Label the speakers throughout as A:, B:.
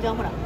A: じゃんほら。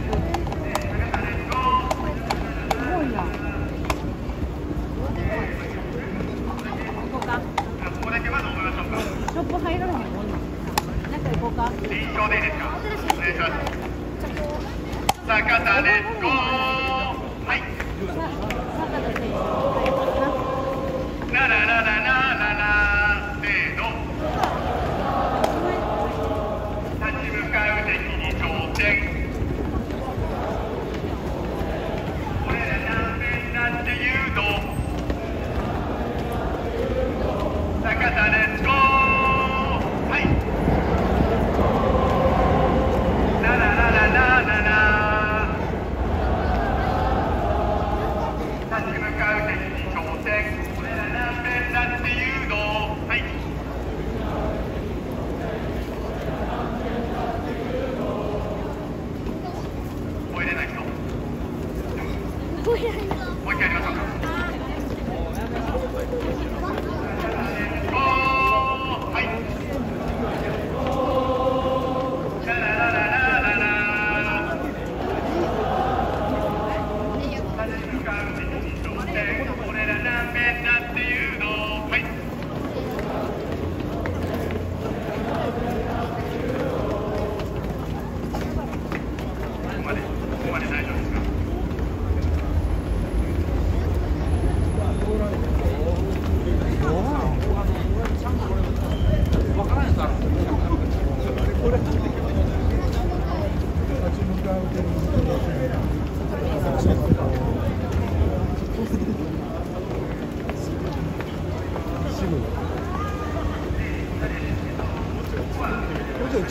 A: 我先上场。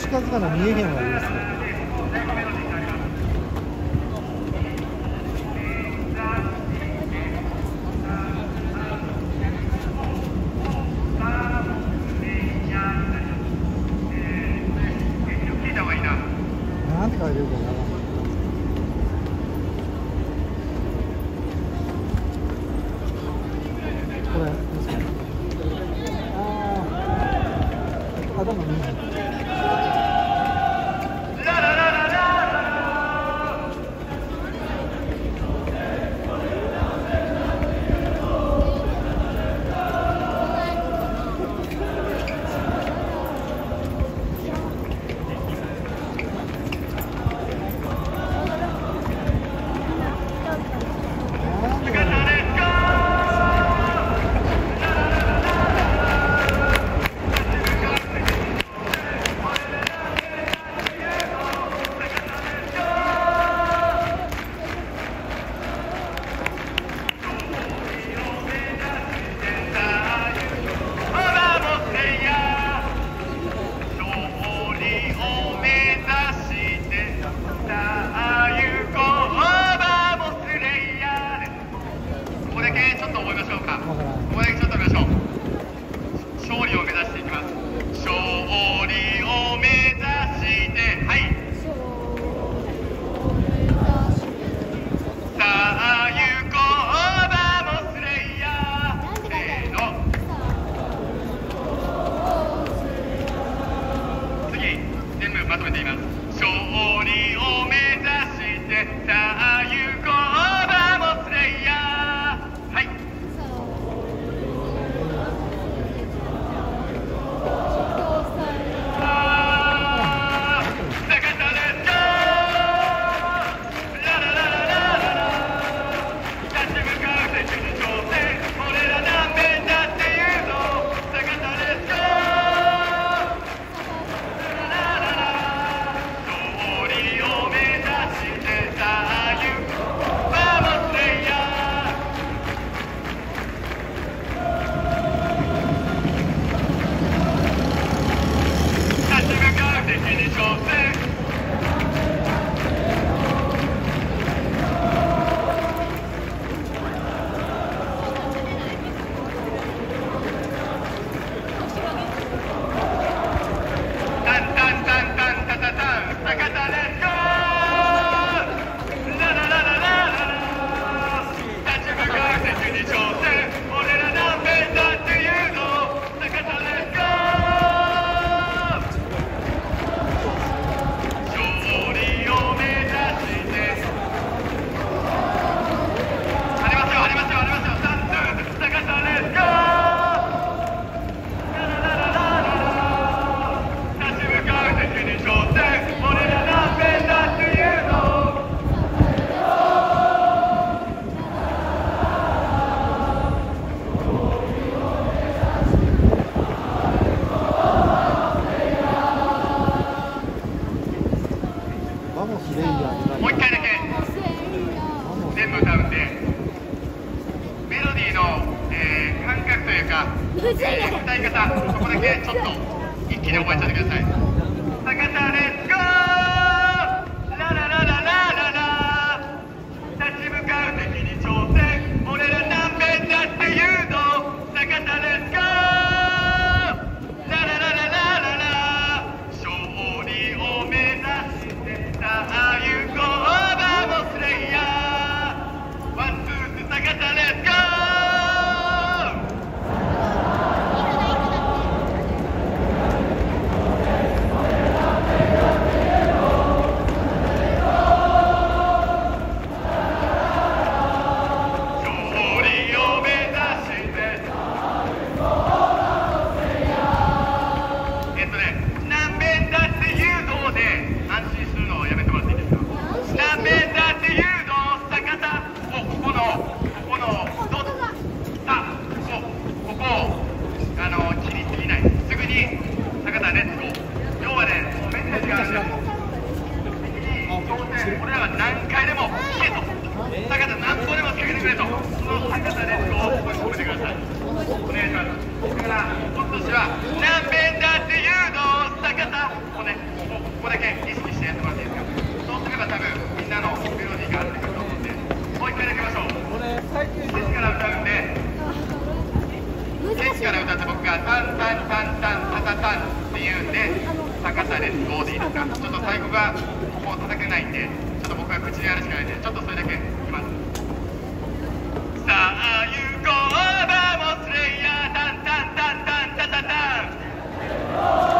A: 近づかない見えへん
B: わ。す
A: こ
C: れ
A: 頭見え
D: 方
A: そこ
D: だけちょっと一気に
A: 覚えちゃってください。レッツゴー！1から歌った僕が「タンタンタンタンタタタン」っていうんで坂さです5でいいですかちょっと太鼓がここ叩けないんでちょっと僕が口でやるしかないんでちょっとそれだけいきますさあ行こうバーモスレイヤータンタンタンタンタタタン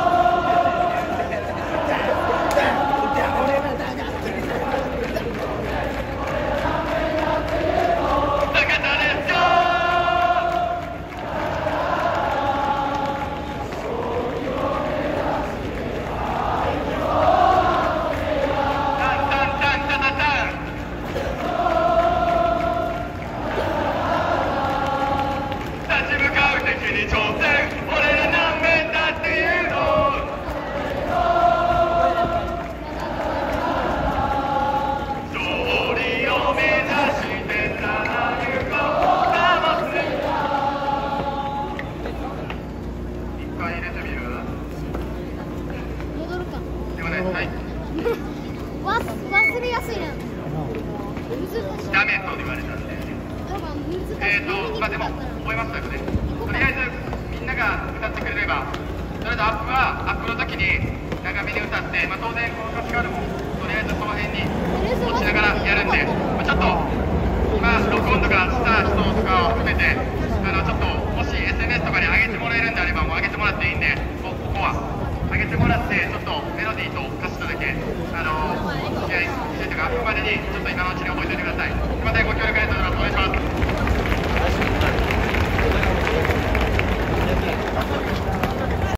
A: カードもとりあえずその辺に落ちながらやるんで、まあ、ちょっと今録音とかした人とかを含めてあの
E: ちょっ
A: とも
E: し
A: SNS と
E: か
A: に上げてもらえるんであればもう上げてもらっていいんでもうここは上げてもらってちょっとメロディーと歌詞とだけあの試合試合とかあくまでにちょっと今のうちに覚えておいてください。またご協力ありがとうございます